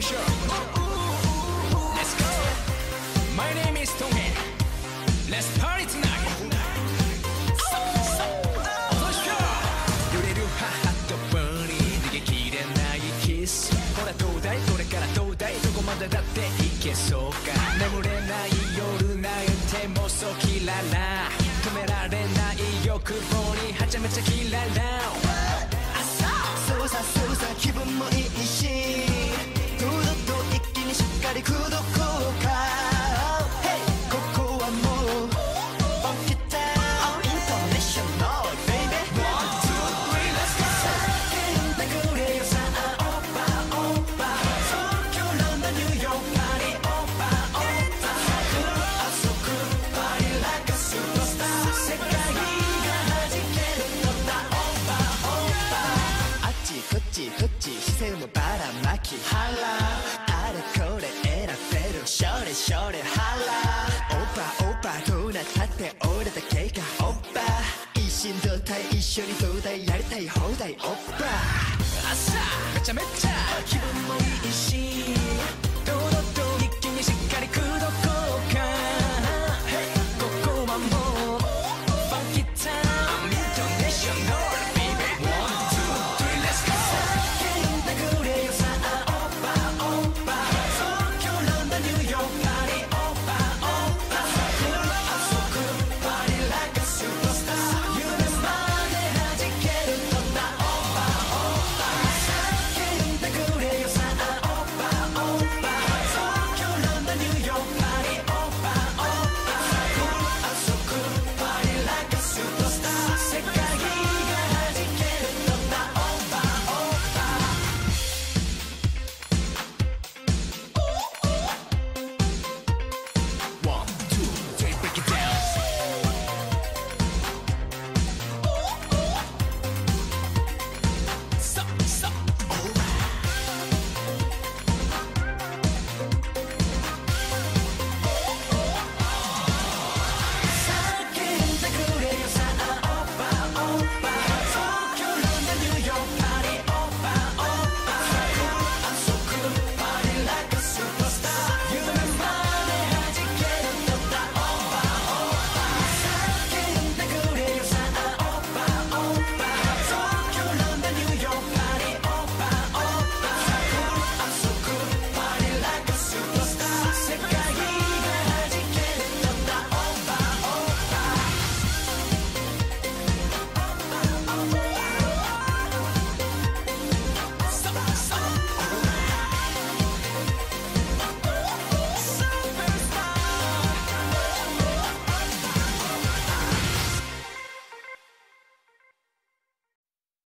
sure Let's go My name is Tommy Let's party tonight. 落としよう揺れるハートバーに逃げきれないキスほらどうだいこれからどうだいどこまでだっていけそうか眠れない夜なんてもうそキララ止められない欲望にはちゃめちゃキララここはもう本気だ International baby One two three let's go 叫んで。くれよさあオッパオッパ東京ロンドンニューヨークパリオッパオッパあそこパリ like a superstar 世界が弾けるのだオッパオッパあっちこっちこっち視線をばらまき。ハラショレショレハラオッパオッパどうなったって俺だけがオッパ一心同体一緒に東大やりたい放題オッパ朝めちゃめちゃ気分もいいし